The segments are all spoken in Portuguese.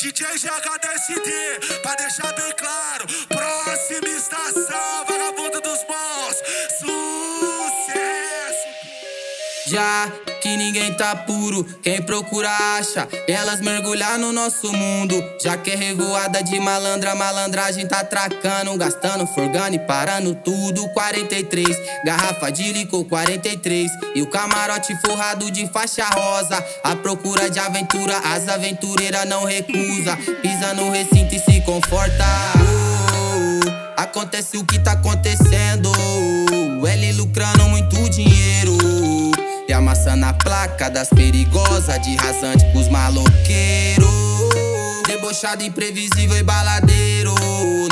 DJ GHDSD, pra deixar bem claro. Próxima estação, vagabundo dos bons. Sucesso. Já que ninguém tá puro, quem procura acha. Elas mergulhar no nosso mundo. Já que é revoada de malandra, malandragem tá tracando, gastando, forgando e parando tudo. 43, garrafa de licor 43. E o camarote forrado de faixa rosa. A procura de aventura, as aventureiras não recusa. Pisa no recinto e se conforta. Oh, acontece o que tá acontecendo. L lucrando muito dinheiro. E amassando a placa das perigosas De rasante pros maloqueiros Debochado, imprevisível e baladeiro.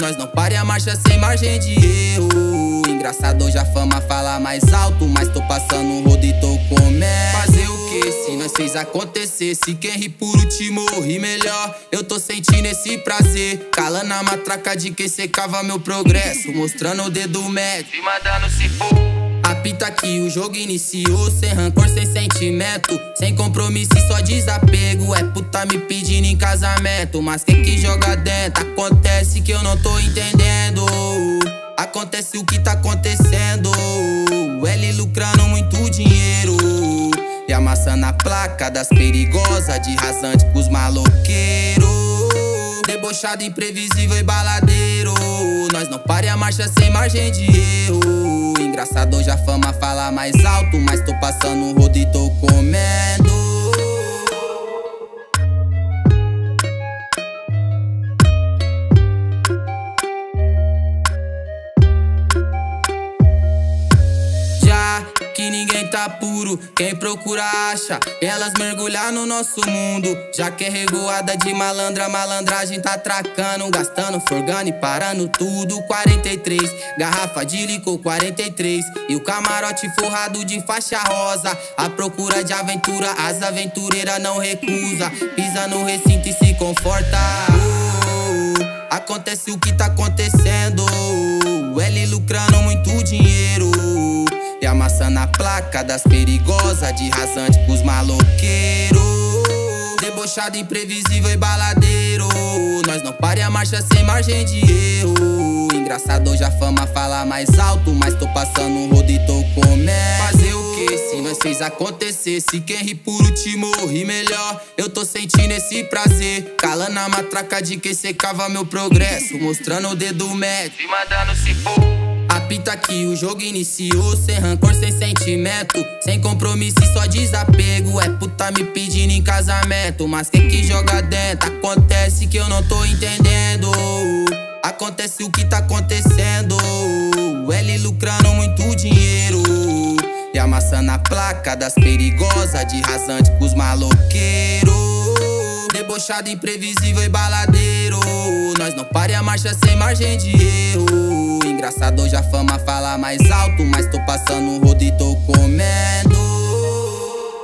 Nós não pare a marcha sem margem de erro. Engraçado hoje a fama fala mais alto Mas tô passando um rodo e tô comendo Fazer o que se nós fez acontecer Se quem ri por último ri melhor. Eu tô sentindo esse prazer Calando a matraca de quem secava meu progresso Mostrando o dedo médio. E mandando se for Apita que o jogo iniciou sem rancor, sem sentimento Sem compromisso e só desapego. É puta me pedindo em casamento Mas quem que joga dentro? Acontece que eu não tô entendendo. Acontece o que tá acontecendo. L lucrando muito dinheiro E amassando a placa das perigosas De rasante pros maloqueiros Debochado, imprevisível e baladeiro. Nós não pare a marcha sem margem de erro Engraçado hoje a fama fala mais alto Mas tô passando um rodo e tô comendo tá puro, quem procura acha. Elas mergulhar no nosso mundo, já que é revoada de malandra, malandragem tá tracando, gastando, forgando e parando tudo. 43, garrafa de licor 43 e o camarote forrado de faixa rosa. A procura de aventura, as aventureiras não recusa. Pisa no recinto e se conforta. Acontece o que tá acontecendo. L lucrando muito dinheiro amassando a placa das perigosas De rasante pros maloqueiros Debochado, imprevisível e baladeiro. Nós não pare a marcha sem margem de erro. Engraçado hoje a fama fala mais alto Mas tô passando um rodo e tô comendo Fazer o que se nós fez acontecer? Se quem ri por último ri melhor. Eu tô sentindo esse prazer. Calando a matraca de quem secava meu progresso. Mostrando o dedo médio. E mandando se for Apita que o jogo iniciou sem rancor, sem sentimento Sem compromisso e só desapego. É puta me pedindo em casamento Mas quem que joga dentro? Acontece que eu não tô entendendo. Acontece o que tá acontecendo. L lucrando muito dinheiro E amassando a placa das perigosas De rasante pros maloqueiros Debochado, imprevisível e baladeiro. Nós não pare a marcha sem margem de erro Engraçado hoje a fama fala mais alto Mas tô passando um rodo e tô comendo